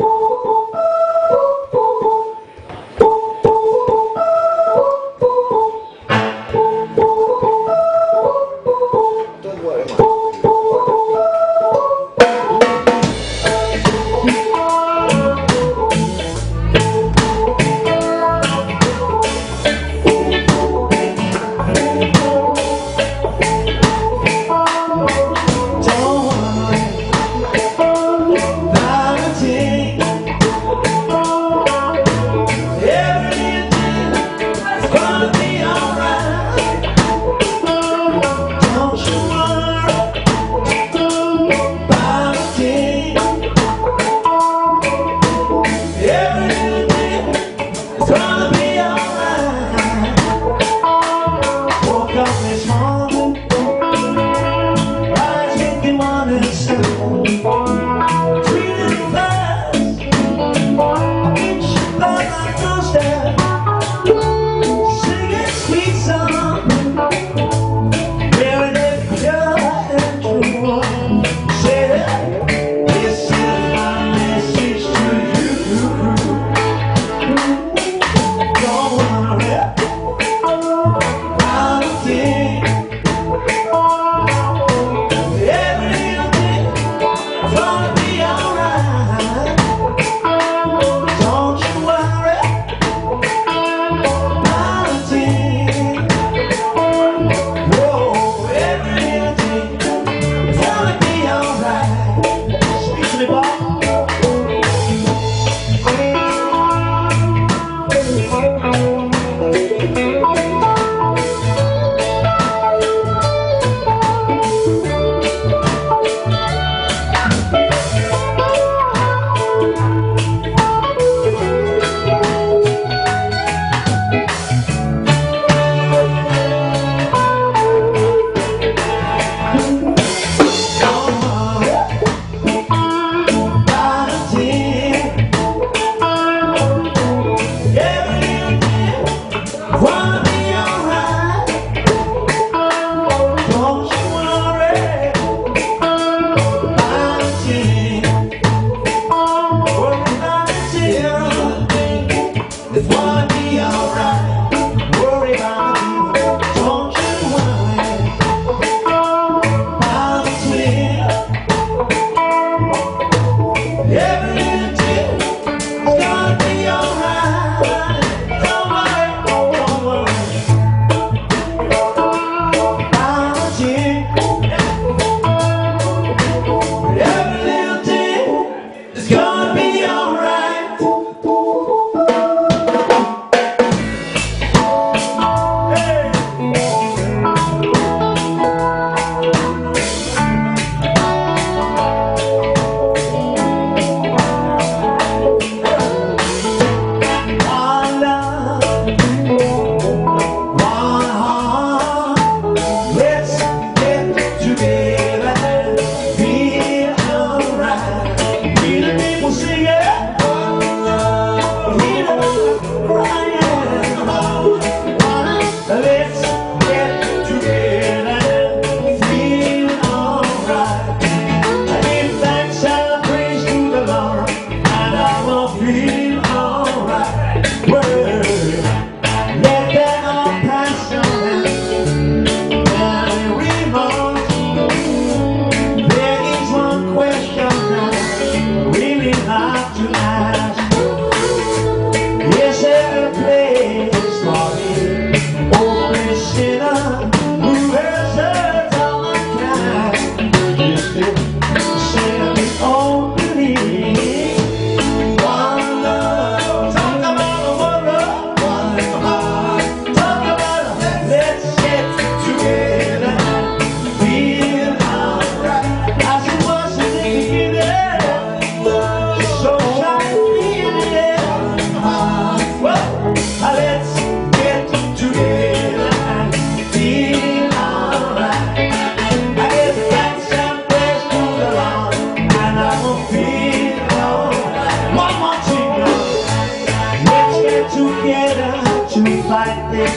Oh! one.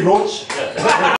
livrou-te